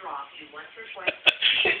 Drop you once or twice.